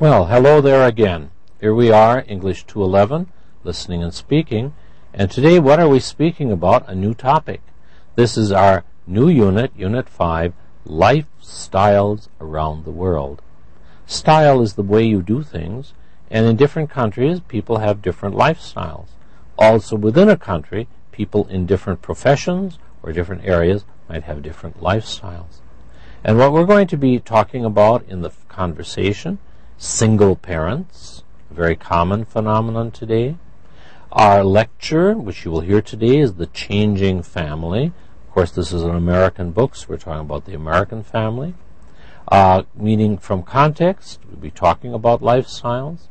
Well, hello there again. Here we are, English 211, listening and speaking. And today, what are we speaking about? A new topic. This is our new unit, Unit 5, Lifestyles Around the World. Style is the way you do things, and in different countries, people have different lifestyles. Also, within a country, people in different professions or different areas might have different lifestyles. And what we're going to be talking about in the conversation single parents, a very common phenomenon today. Our lecture, which you will hear today, is The Changing Family. Of course, this is an American book, so we're talking about the American family. Uh, meaning from context, we'll be talking about lifestyles.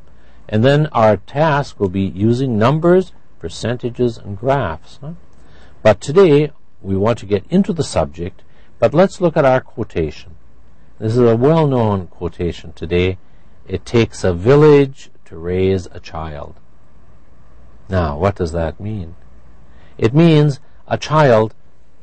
And then our task will be using numbers, percentages, and graphs. Huh? But today, we want to get into the subject, but let's look at our quotation. This is a well known quotation today it takes a village to raise a child. Now, what does that mean? It means a child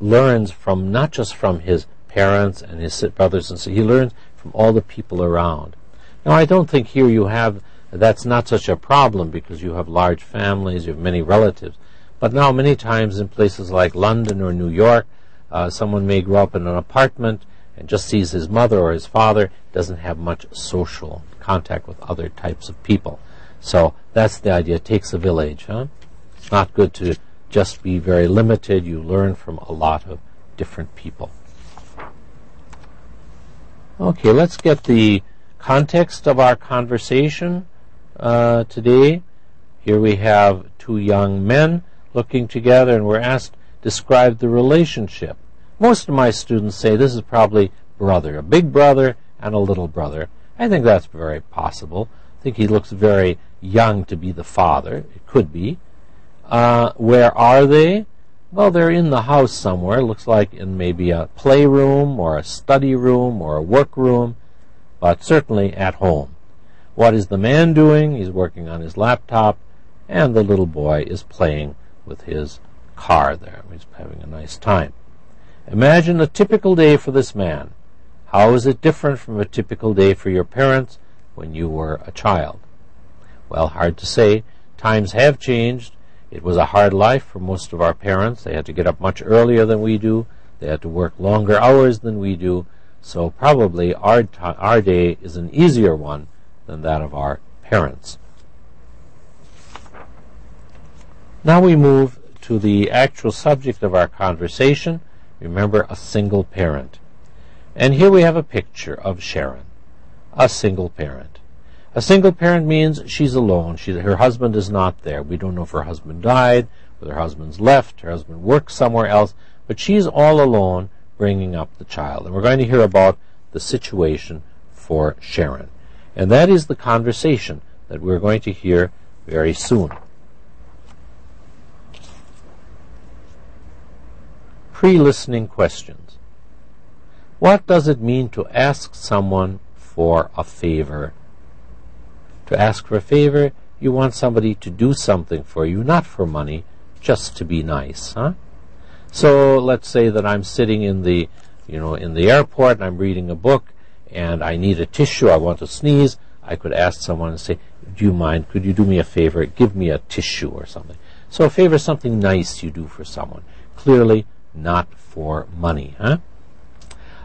learns from not just from his parents and his brothers and sisters, he learns from all the people around. Now, I don't think here you have that's not such a problem because you have large families, you have many relatives. But now, many times in places like London or New York, uh, someone may grow up in an apartment and just sees his mother or his father, doesn't have much social contact with other types of people. So that's the idea. It takes a village. Huh? It's not good to just be very limited. You learn from a lot of different people. Okay, let's get the context of our conversation uh, today. Here we have two young men looking together, and we're asked describe the relationship. Most of my students say this is probably brother, a big brother and a little brother. I think that's very possible. I think he looks very young to be the father. It could be. Uh, where are they? Well, they're in the house somewhere. It looks like in maybe a playroom or a study room or a workroom, but certainly at home. What is the man doing? He's working on his laptop, and the little boy is playing with his car there. He's having a nice time. Imagine a typical day for this man. How is it different from a typical day for your parents when you were a child? Well, hard to say. Times have changed. It was a hard life for most of our parents. They had to get up much earlier than we do. They had to work longer hours than we do. So probably our, t- our day is an easier one than that of our parents. Now we move to the actual subject of our conversation. Remember, a single parent. And here we have a picture of Sharon, a single parent. A single parent means she's alone. She, her husband is not there. We don't know if her husband died, whether her husband's left, her husband works somewhere else, but she's all alone bringing up the child. And we're going to hear about the situation for Sharon. And that is the conversation that we're going to hear very soon. Pre-listening questions. What does it mean to ask someone for a favor? To ask for a favor, you want somebody to do something for you, not for money, just to be nice, huh? So let's say that I'm sitting in the, you know, in the airport and I'm reading a book and I need a tissue, I want to sneeze, I could ask someone and say, do you mind, could you do me a favor, give me a tissue or something. So a favor is something nice you do for someone. Clearly not for money, huh?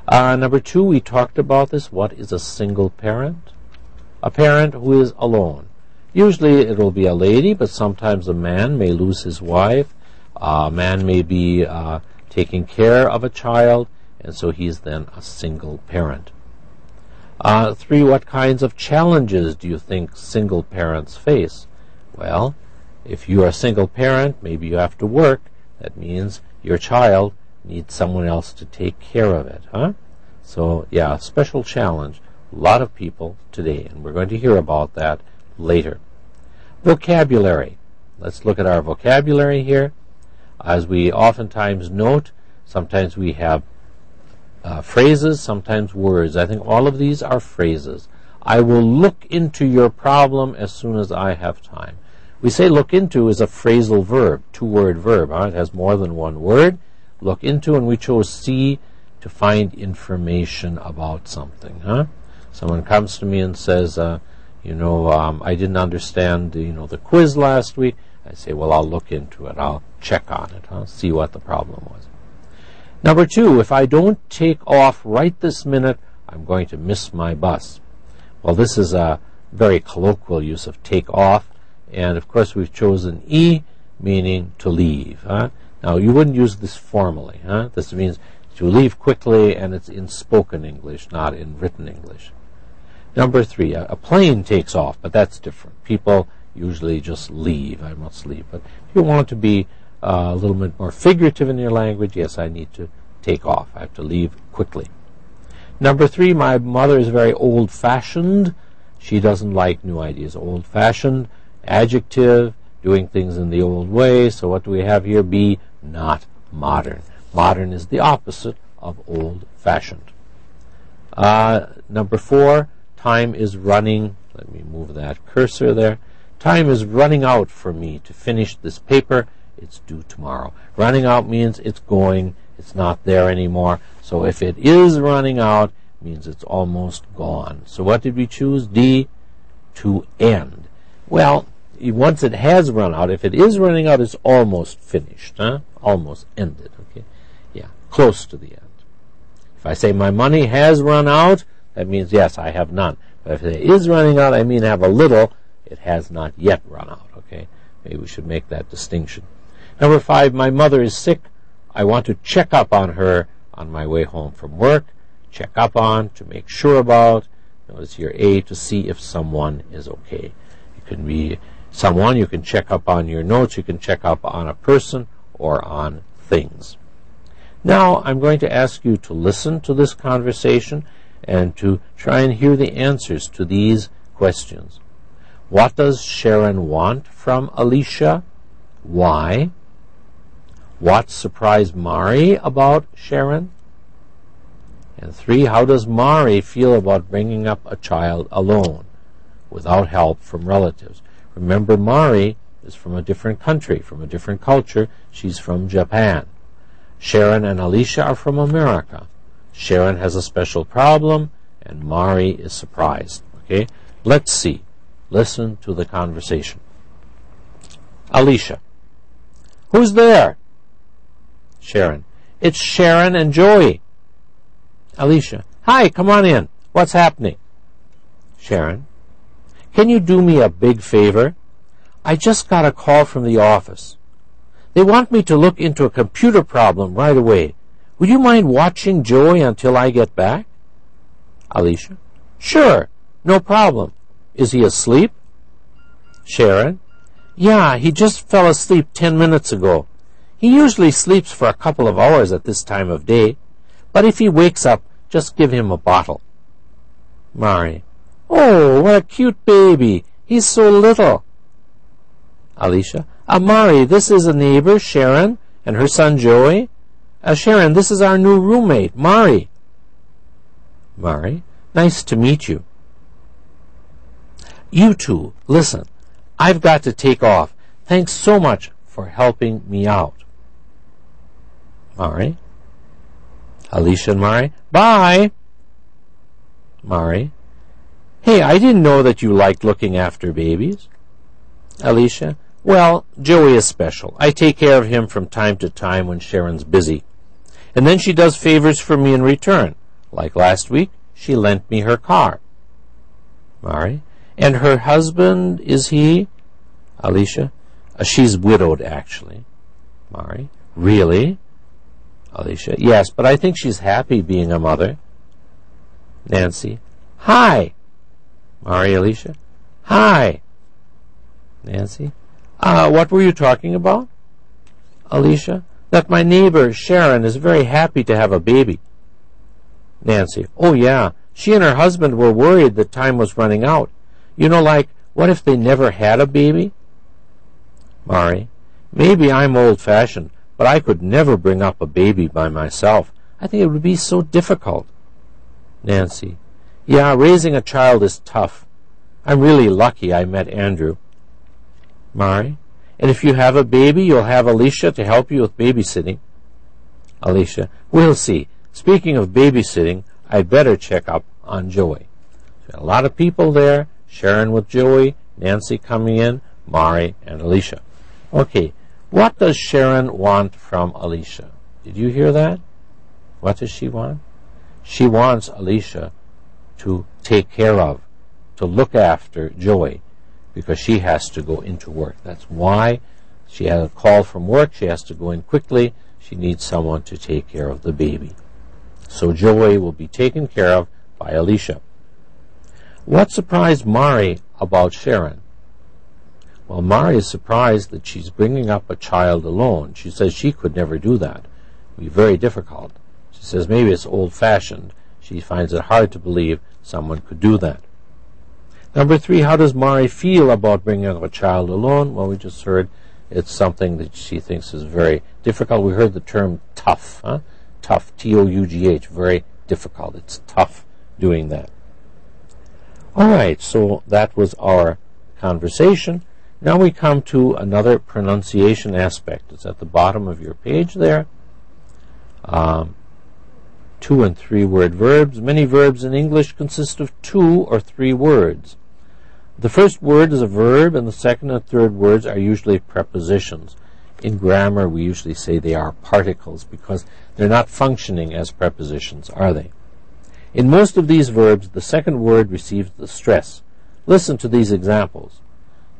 Uh, number two, we talked about this. What is a single parent? A parent who is alone. Usually it will be a lady, but sometimes a man may lose his wife. A man may be uh, taking care of a child, and so he's then a single parent. Uh, three, what kinds of challenges do you think single parents face? Well, if you're a single parent, maybe you have to work. That means your child need someone else to take care of it, huh? So, yeah, special challenge. A lot of people today, and we're going to hear about that later. Vocabulary. Let's look at our vocabulary here. As we oftentimes note, sometimes we have uh, phrases, sometimes words. I think all of these are phrases. I will look into your problem as soon as I have time. We say look into is a phrasal verb, two word verb. Huh? It has more than one word look into, and we chose C to find information about something. Huh? Someone comes to me and says, uh, You know, um, I didn't understand, you know, the quiz last week. I say, well, I'll look into it. I'll check on it. I'll see what the problem was. Number two, if I don't take off right this minute, I'm going to miss my bus. Well, this is a very colloquial use of take off, and of course we've chosen E, meaning to leave. Huh? Now, you wouldn't use this formally. Huh? This means to leave quickly, and it's in spoken English, not in written English. Number three, a, a plane takes off, but that's different. People usually just leave. I must leave. But if you want to be uh, a little bit more figurative in your language, yes, I need to take off. I have to leave quickly. Number three, my mother is very old fashioned. She doesn't like new ideas. Old fashioned, adjective, doing things in the old way. So what do we have here? Be not modern. Modern is the opposite of old fashioned. Uh, number four, time is running. Let me move that cursor there. Time is running out for me to finish this paper. It's due tomorrow. Running out means it's going, it's not there anymore. So if it is running out, means it's almost gone. So what did we choose? D, to end. Well, once it has run out, if it is running out, it's almost finished, huh? Almost ended, okay? Yeah, close to the end. If I say my money has run out, that means yes, I have none. But if it is running out, I mean I have a little, it has not yet run out. Okay, maybe we should make that distinction. Number five, my mother is sick. I want to check up on her on my way home from work. Check up on to make sure about. Notice here A to see if someone is okay. It can be someone. You can check up on your notes. You can check up on a person or on things. Now I'm going to ask you to listen to this conversation and to try and hear the answers to these questions. What does Sharon want from Alicia? Why? What surprised Mari about Sharon? And three, how does Mari feel about bringing up a child alone without help from relatives? Remember, Mari is from a different country, from a different culture. She's from Japan. Sharon and Alicia are from America. Sharon has a special problem, and Mari is surprised. Okay? Let's see. Listen to the conversation. Alicia. Who's there? Sharon. It's Sharon and Joey. Alicia. Hi, come on in. What's happening? Sharon. Can you do me a big favor? I just got a call from the office. They want me to look into a computer problem right away. Would you mind watching Joey until I get back? Alicia. Sure, no problem. Is he asleep? Sharon. Yeah, he just fell asleep ten minutes ago. He usually sleeps for a couple of hours at this time of day, but if he wakes up, just give him a bottle. Mari. Oh, what a cute baby. He's so little. Alicia. Amari, this is a neighbor, Sharon, and her son Joey. Uh, Sharon, this is our new roommate, Mari. Mari. Nice to meet you. You two, listen. I've got to take off. Thanks so much for helping me out. Mari. Alicia and Mari. Bye. Mari. Hey, I didn't know that you liked looking after babies. Alicia. Well, Joey is special. I take care of him from time to time when Sharon's busy. And then she does favors for me in return. Like last week, she lent me her car. Mari. And her husband, is he? Alicia. Uh, she's widowed, actually. Mari. Really? Alicia. Yes, but I think she's happy being a mother. Nancy. Hi. Mari Alicia. Hi. Nancy. Uh, what were you talking about? Alicia. That my neighbor Sharon is very happy to have a baby. Nancy. Oh, yeah. She and her husband were worried that time was running out. You know, like, what if they never had a baby? Mari, maybe I'm old fashioned, but I could never bring up a baby by myself. I think it would be so difficult. Nancy, yeah, raising a child is tough. I'm really lucky I met Andrew. Mari, and if you have a baby, you'll have Alicia to help you with babysitting. Alicia, we'll see. Speaking of babysitting, I'd better check up on Joey. A lot of people there Sharon with Joey, Nancy coming in, Mari, and Alicia. Okay, what does Sharon want from Alicia? Did you hear that? What does she want? She wants Alicia to take care of, to look after Joey, because she has to go into work. That's why she had a call from work. She has to go in quickly. She needs someone to take care of the baby. So Joey will be taken care of by Alicia. What surprised Mari about Sharon? Well, Mari is surprised that she's bringing up a child alone. She says she could never do that. It would be very difficult. She says maybe it's old fashioned. She finds it hard to believe someone could do that. Number three, how does Mari feel about bringing up a child alone? Well, we just heard it's something that she thinks is very difficult. We heard the term tough, huh? Tough, T-O-U-G-H, very difficult. It's tough doing that. All right, so that was our conversation. Now we come to another pronunciation aspect. It's at the bottom of your page there. Um, two and three word verbs. Many verbs in English consist of two or three words. The first word is a verb, and the second and third words are usually prepositions. In grammar, we usually say they are particles because they're not functioning as prepositions, are they? In most of these verbs, the second word receives the stress. Listen to these examples.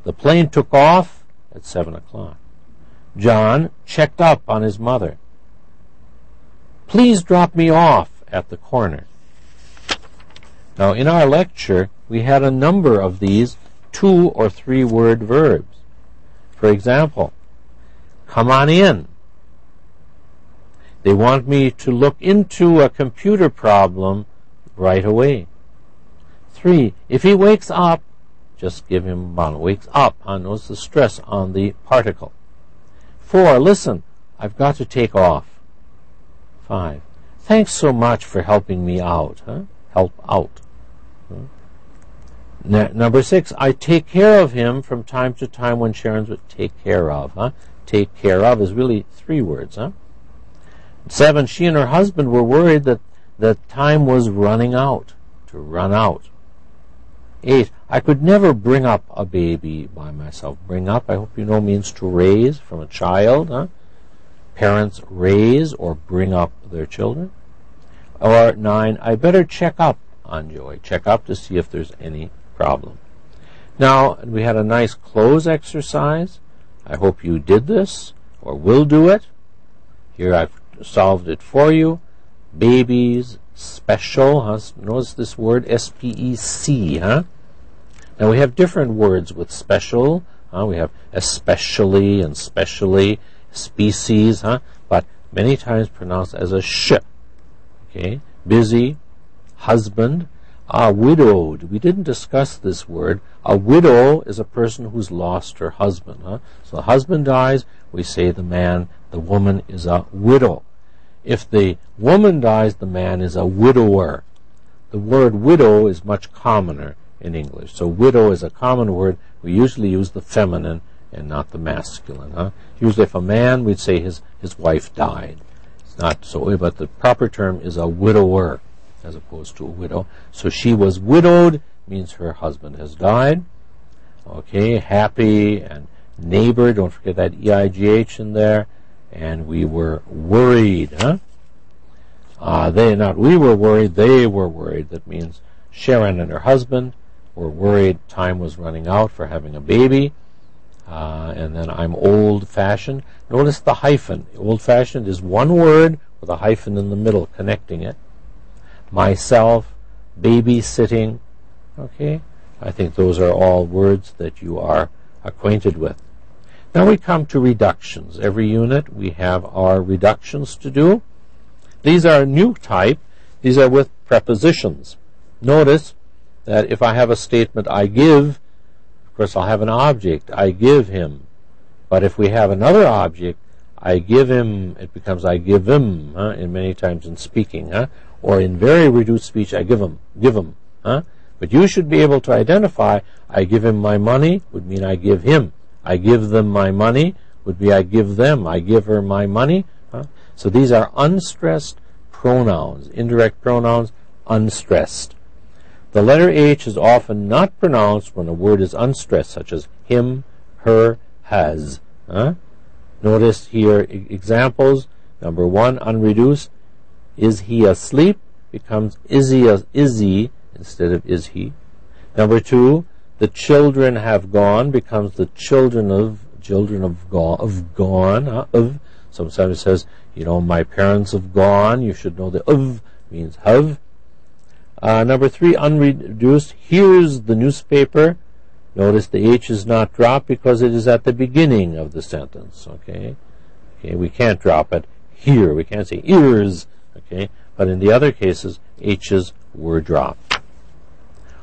The plane took off at 7 o'clock. John checked up on his mother. Please drop me off at the corner. Now, in our lecture, we had a number of these two or three word verbs. For example, come on in. They want me to look into a computer problem right away. Three, if he wakes up, just give him one. Wakes up, on notice the stress on the particle. Four, listen, I've got to take off. Five, thanks so much for helping me out. Huh? Help out number six, I take care of him from time to time when Sharon's would take care of. Huh? Take care of is really three words. Huh? Seven, she and her husband were worried that the time was running out, to run out. Eight, I could never bring up a baby by myself. Bring up, I hope you know, means to raise from a child. Huh? Parents raise or bring up their children. Or nine, I better check up on Joey. Check up to see if there's any problem. Now, we had a nice cloze exercise. I hope you did this or will do it. Here I've solved it for you. Babies, special, huh? notice this word S-P-E-C, huh? Now we have different words with special. Huh? We have especially and specially, species, huh? But many times pronounced as a sh. Okay? Busy, husband, a widowed. We didn't discuss this word. A widow is a person who's lost her husband. Huh? So the husband dies, we say the man, the woman is a widow. If the woman dies, the man is a widower. The word widow is much commoner in English. So widow is a common word. We usually use the feminine and not the masculine. Huh? Usually if a man, we'd say his, his wife died. It's not so, but the proper term is a widower as opposed to a widow. So she was widowed, means her husband has died. Okay, happy and neighbor, don't forget that E-I-G-H in there. And we were worried, huh? Uh, they, not we were worried, they were worried. That means Sharon and her husband were worried time was running out for having a baby. Uh, and then I'm old fashioned. Notice the hyphen. Old fashioned is one word with a hyphen in the middle connecting it myself, babysitting. Okay? I think those are all words that you are acquainted with. Now we come to reductions. Every unit we have our reductions to do. These are new type. These are with prepositions. Notice that if I have a statement I give, of course I'll have an object. I give him. But if we have another object, I give him, it becomes I give him, huh, in many times in speaking, huh? Or in very reduced speech, I give him, give him. Huh? But you should be able to identify, I give him my money would mean I give him. I give them my money would be I give them. I give her my money. Huh? So these are unstressed pronouns, indirect pronouns, unstressed. The letter H is often not pronounced when a word is unstressed, such as him, her, has. Huh? Notice here e- examples. Number one, unreduced. Is he asleep? Becomes is he, a, is he instead of is he. Number two, the children have gone becomes the children of children of gone of gone of. Sometimes it says, you know, my parents have gone. You should know the of means have. Uh, number three, unreduced. Here's the newspaper. Notice the H is not dropped because it is at the beginning of the sentence. Okay, okay, we can't drop it here. We can't say ears. Okay, but in the other cases, H's were dropped.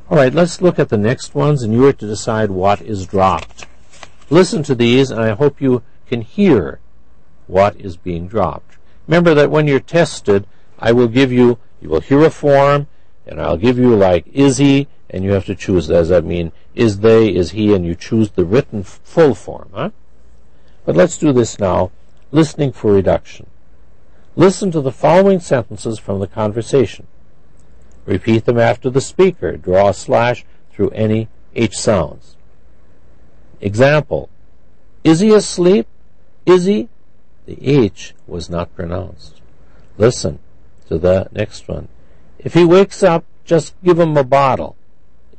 All right, let's look at the next ones, and you are to decide what is dropped. Listen to these, and I hope you can hear what is being dropped. Remember that when you're tested, I will give you, you will hear a form, and I'll give you like, is he, and you have to choose. Does that mean is they, is he, and you choose the written full form, huh? But let's do this now, listening for reduction. Listen to the following sentences from the conversation. Repeat them after the speaker. Draw a slash through any H sounds. Example. Is he asleep? Is he? The H was not pronounced. Listen to the next one. If he wakes up, just give him a bottle.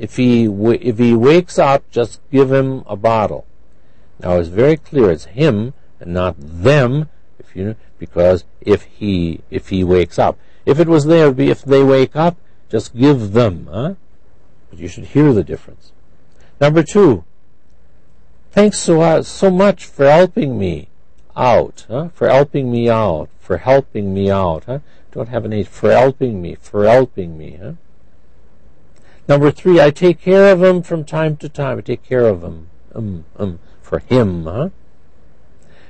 If he if he wakes up, just give him a bottle. Now it's very clear it's him and not them. You because if he if he wakes up, if it was there, if they wake up, just give them. Huh? But you should hear the difference. Number two. Thanks so uh, so much for helping me out. Huh? For helping me out. For helping me out. Huh? Don't have an H. For helping me. For helping me. Huh? Number three, I take care of him from time to time. I take care of him. Um, um, for him, huh?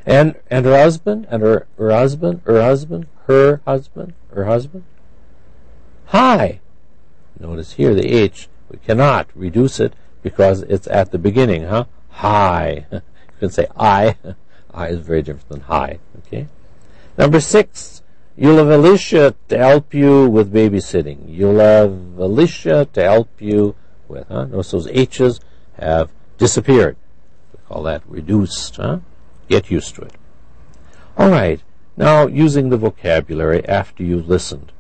And and her husband, and her, her husband, her husband, her husband, her husband. Hi. Notice here the H, we cannot reduce it because it's at the beginning, huh? Hi. you can say I. I is very different than hi. Okay. Number six, You'll have Alicia to help you with babysitting. You'll have Alicia to help you with, huh? Notice those H's have disappeared. We call that reduced, huh? Get used to it. All right. Now, using the vocabulary after you've listened.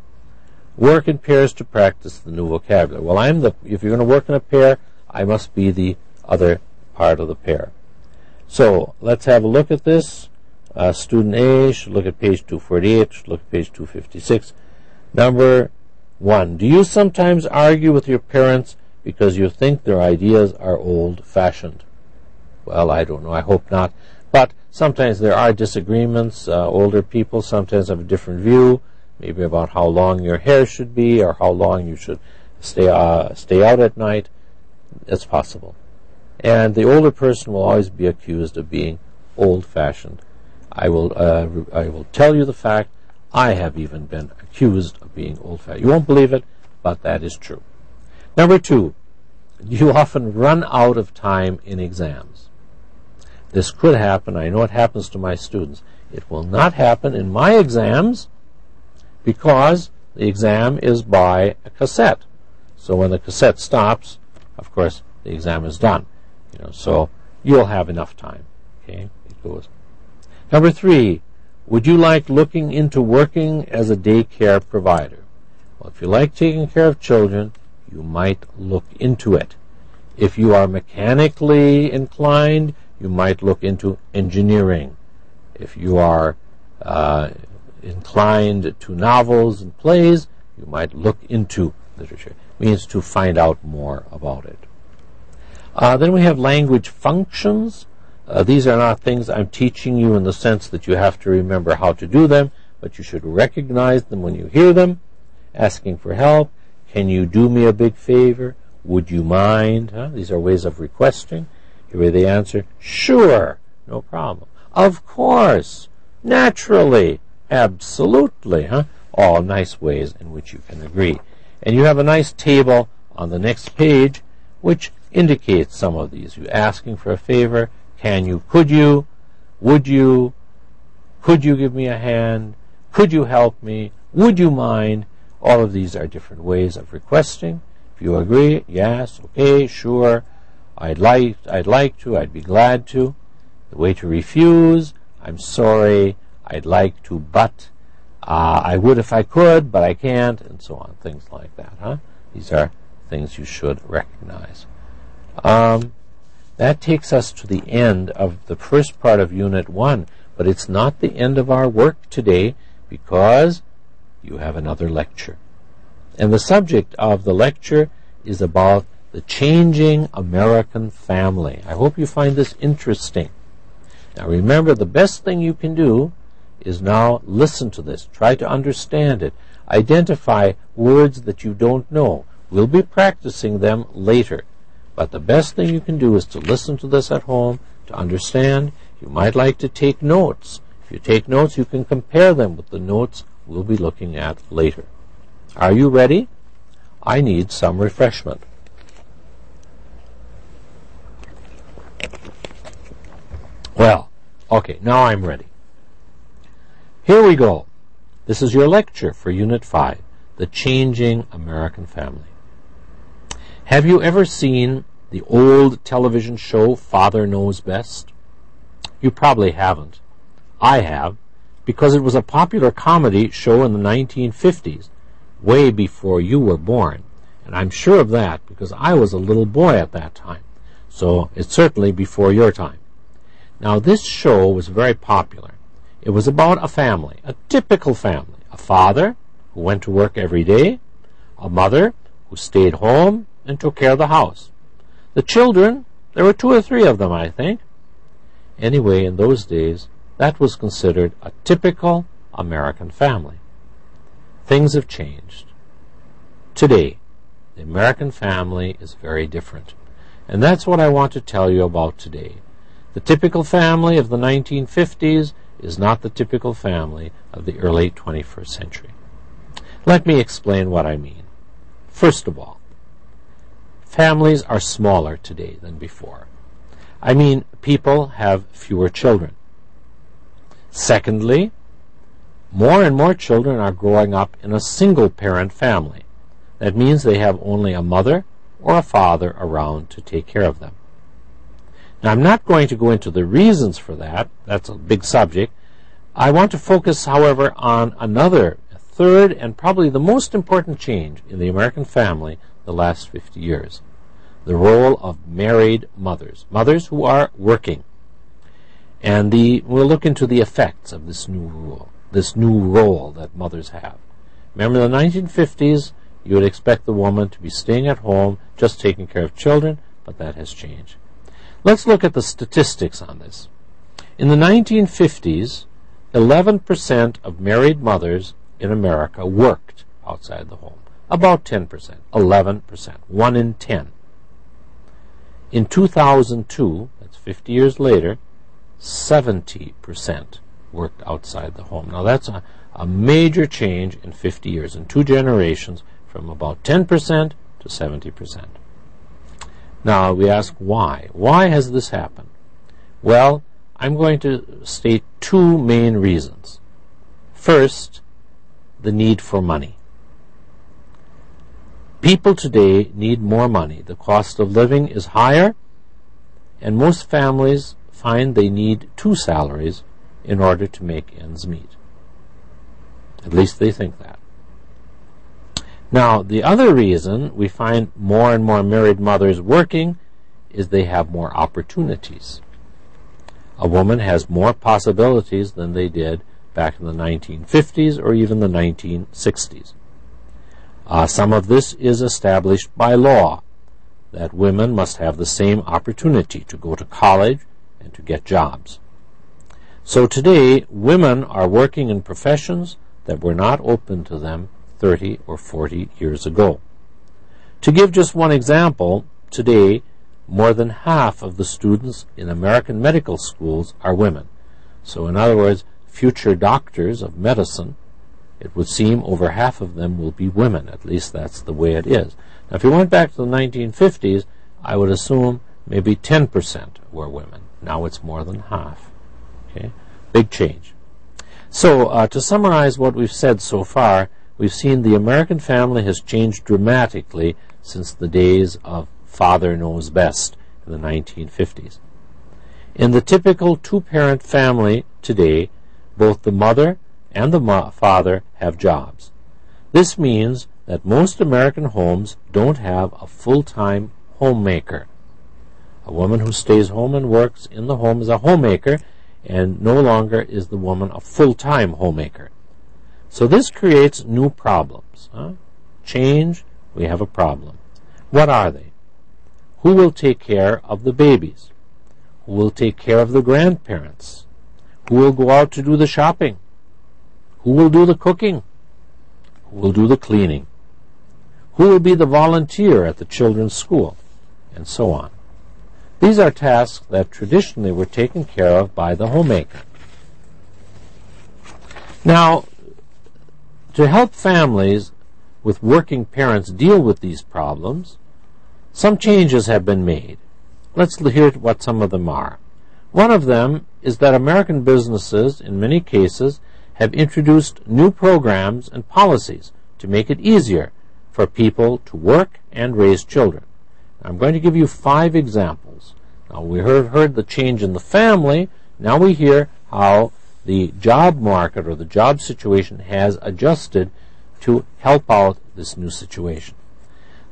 Work in pairs to practice the new vocabulary. Well, I'm the, if you're going to work in a pair, I must be the other part of the pair. So, let's have a look at this. Uh, student A should look at page 248, should look at page 256. Number one, do you sometimes argue with your parents because you think their ideas are old fashioned? Well, I don't know. I hope not. But sometimes there are disagreements. Uh, older people sometimes have a different view, maybe about how long your hair should be or how long you should stay uh, stay out at night. It's possible. And the older person will always be accused of being old fashioned. I will, uh, I will tell you the fact. I have even been accused of being old-fashioned. You won't believe it, but that is true. Number two, you often run out of time in exams. This could happen. I know it happens to my students. It will not happen in my exams because the exam is by a cassette. So when the cassette stops, of course, the exam is done. You know, so you'll have enough time. Okay, it goes. Number three, would you like looking into working as a daycare provider? Well, if you like taking care of children, you might look into it. If you are mechanically inclined, you might look into engineering. If you are uh, inclined to novels and plays, you might look into literature. It means to find out more about it. Uh, then we have language functions. Uh, these are not things I'm teaching you in the sense that you have to remember how to do them, but you should recognize them when you hear them. Asking for help. Can you do me a big favor? Would you mind? Huh? These are ways of requesting. Here the answer, sure, no problem. Of course, naturally, absolutely, huh? All nice ways in which you can agree. And you have a nice table on the next page which indicates some of these. You asking for a favor, can you? Could you? Would you? Could you give me a hand? Could you help me? Would you mind? All of these are different ways of requesting. If you agree, yes, okay, sure, I'd like, I'd like to, I'd be glad to. The way to refuse, I'm sorry, I'd like to, but uh, I would if I could, but I can't, and so on. Things like that, huh? These are things you should recognize. Um, that takes us to the end of the first part of Unit 1, but it's not the end of our work today because you have another lecture. And the subject of the lecture is about the changing American family. I hope you find this interesting. Now remember, the best thing you can do is now listen to this. Try to understand it. Identify words that you don't know. We'll be practicing them later. But the best thing you can do is to listen to this at home, to understand. You might like to take notes. If you take notes, you can compare them with the notes we'll be looking at later. Are you ready? I need some refreshment. Well, okay, now I'm ready. Here we go. This is your lecture for Unit 5, The Changing American Family. Have you ever seen the old television show Father Knows Best? You probably haven't. I have, because it was a popular comedy show in the 1950s, way before you were born. And I'm sure of that because I was a little boy at that time. So it's certainly before your time. Now, this show was very popular. It was about a family, a typical family. A father who went to work every day, a mother who stayed home and took care of the house. The children, there were two or three of them, I think. Anyway, in those days, that was considered a typical American family. Things have changed. Today, the American family is very different. And that's what I want to tell you about today. The typical family of the 1950s is not the typical family of the early 21st century. Let me explain what I mean. First of all, families are smaller today than before. I mean, people have fewer children. Secondly, more and more children are growing up in a single parent family. That means they have only a mother or a father around to take care of them. Now, I'm not going to go into the reasons for that. That's a big subject. I want to focus, however, on another, third, and probably the most important change in the American family the last 50 years the role of married mothers, mothers who are working. And the, we'll look into the effects of this new rule, this new role that mothers have. Remember, in the 1950s, you would expect the woman to be staying at home, just taking care of children, but that has changed. Let's look at the statistics on this. In the 1950s, 11% of married mothers in America worked outside the home. About 10%. 11%. 1 in 10. In 2002, that's 50 years later, 70% worked outside the home. Now that's a, a major change in 50 years, in two generations, from about 10% to 70%. Now we ask why. Why has this happened? Well, I'm going to state two main reasons. First, the need for money. People today need more money. The cost of living is higher, and most families find they need two salaries in order to make ends meet. At least they think that. Now, the other reason we find more and more married mothers working is they have more opportunities. A woman has more possibilities than they did back in the 1950s or even the 1960s. Uh, some of this is established by law that women must have the same opportunity to go to college and to get jobs. So today, women are working in professions that were not open to them 30 or 40 years ago. To give just one example, today more than half of the students in American medical schools are women. So, in other words, future doctors of medicine, it would seem over half of them will be women. At least that's the way it is. Now, if you went back to the 1950s, I would assume maybe 10% were women. Now it's more than half. Okay, big change. So, uh, to summarize what we've said so far, we've seen the American family has changed dramatically since the days of father knows best in the 1950s. In the typical two parent family today, both the mother and the father have jobs. This means that most American homes don't have a full time homemaker. A woman who stays home and works in the home is a homemaker, and no longer is the woman a full time homemaker. So this creates new problems. Huh? Change, we have a problem. What are they? Who will take care of the babies? Who will take care of the grandparents? Who will go out to do the shopping? Who will do the cooking? Who will do the cleaning? Who will be the volunteer at the children's school? And so on. These are tasks that traditionally were taken care of by the homemaker. Now, to help families with working parents deal with these problems, some changes have been made. Let's hear what some of them are. One of them is that American businesses, in many cases, have introduced new programs and policies to make it easier for people to work and raise children. I'm going to give you five examples. Now, we heard, heard the change in the family. Now we hear how the job market or the job situation has adjusted to help out this new situation.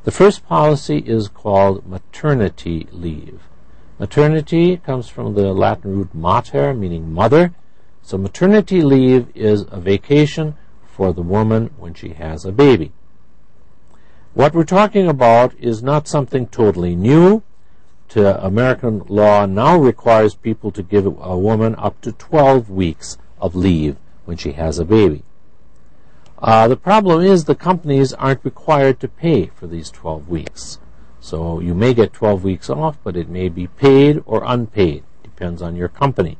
The first policy is called maternity leave. Maternity comes from the Latin root mater, meaning mother. So maternity leave is a vacation for the woman when she has a baby. What we're talking about is not something totally new. To American law now requires people to give a woman up to 12 weeks of leave when she has a baby. Uh, the problem is the companies aren't required to pay for these 12 weeks. So you may get 12 weeks off, but it may be paid or unpaid. Depends on your company.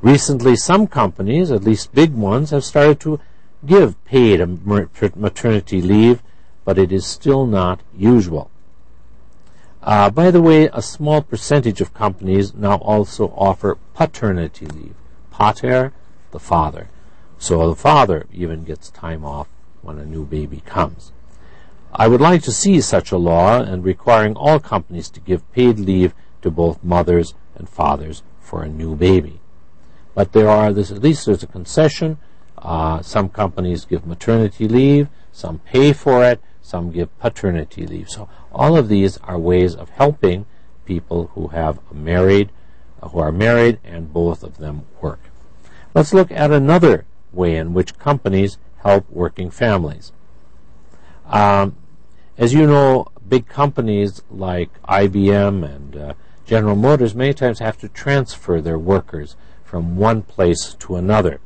Recently, some companies, at least big ones, have started to give paid maternity leave, but it is still not usual. Uh, by the way, a small percentage of companies now also offer paternity leave. Pater, the father. So the father even gets time off when a new baby comes. I would like to see such a law and requiring all companies to give paid leave to both mothers and fathers for a new baby. But there are this, at least there's a concession. Uh, some companies give maternity leave, some pay for it, some give paternity leave. So all of these are ways of helping people who have married, uh, who are married, and both of them work. Let's look at another way in which companies help working families. Um, as you know, big companies like IBM and uh, General Motors many times have to transfer their workers from one place to another.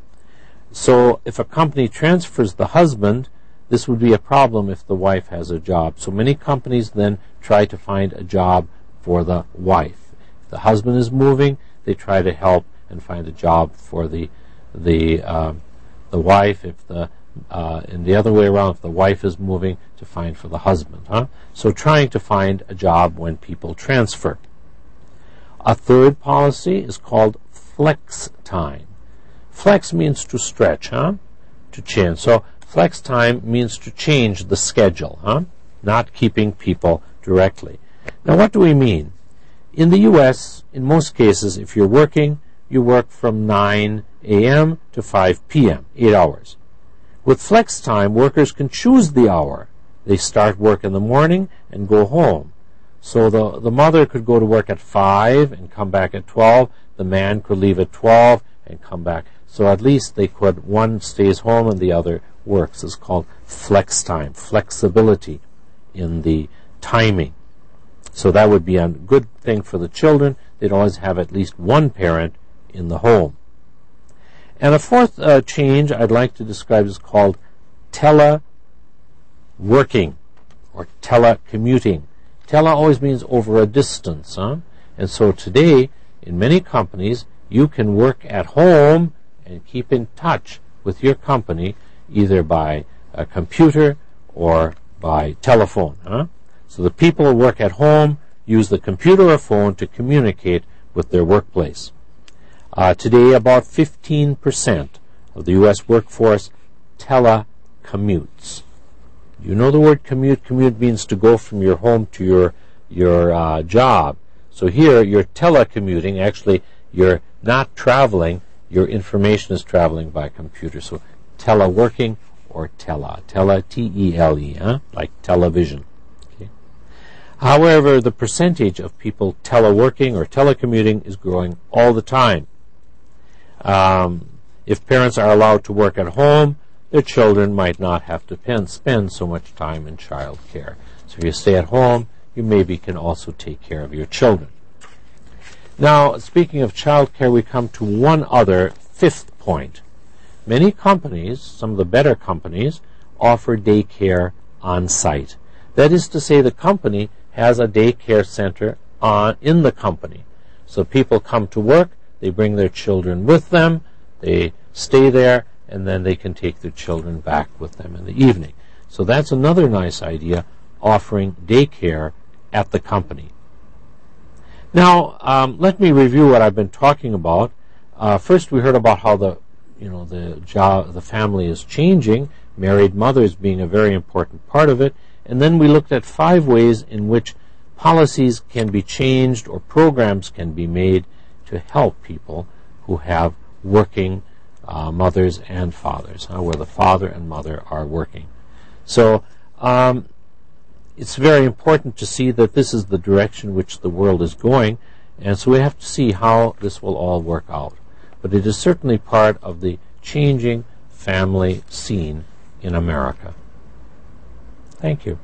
So if a company transfers the husband, this would be a problem if the wife has a job. So many companies then try to find a job for the wife. If the husband is moving, they try to help and find a job for the the um, the wife, if the uh, and the other way around, if the wife is moving, to find for the husband. Huh? So trying to find a job when people transfer. A third policy is called flex time. Flex means to stretch, huh? To change. So flex time means to change the schedule, huh? Not keeping people directly. Now, what do we mean? In the U.S., in most cases, if you're working, you work from 9 a.m. to 5 p.m., 8 hours. With flex time, workers can choose the hour. They start work in the morning and go home. So the, the mother could go to work at 5 and come back at 12. The man could leave at 12 and come back. So at least they could, one stays home and the other works. is called flex time, flexibility in the timing. So that would be a good thing for the children. They'd always have at least one parent in the home. And a fourth uh, change I'd like to describe is called teleworking or telecommuting. Tele always means over a distance, huh? And so today, in many companies, you can work at home and keep in touch with your company either by a computer or by telephone. Huh? So the people who work at home use the computer or phone to communicate with their workplace. Uh, today, about 15% of the U.S. workforce telecommutes. You know the word commute. Commute means to go from your home to your your uh, job. So here you're telecommuting. Actually, you're not traveling. Your information is traveling by computer. So teleworking or tele. Tele, T-E-L-E, huh? like television. Okay. However, the percentage of people teleworking or telecommuting is growing all the time. Um, if parents are allowed to work at home, their children might not have to spend so much time in child care. So if you stay at home, you maybe can also take care of your children. Now, speaking of child care, we come to one other fifth point. Many companies, some of the better companies, offer daycare on site. That is to say, the company has a daycare center on, in the company. So people come to work, they bring their children with them, they stay there, and then they can take their children back with them in the evening. So that's another nice idea, offering daycare at the company. Now, um, let me review what I've been talking about. Uh, first, we heard about how the you know the job, the family is changing, married mothers being a very important part of it, and then we looked at five ways in which policies can be changed or programs can be made to help people who have working uh, mothers and fathers, where the father and mother are working. So um, it's very important to see that this is the direction which the world is going, and so we have to see how this will all work out. But it is certainly part of the changing family scene in America. Thank you.